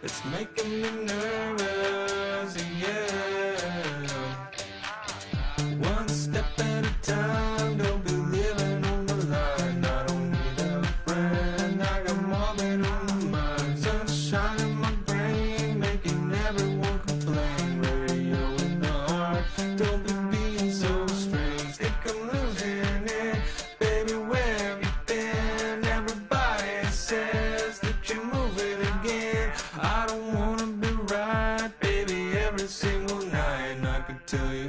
It's making me nervous, yeah.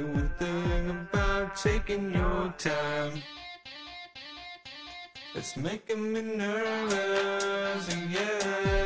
do thing about taking your time. It's making me nervous, yeah.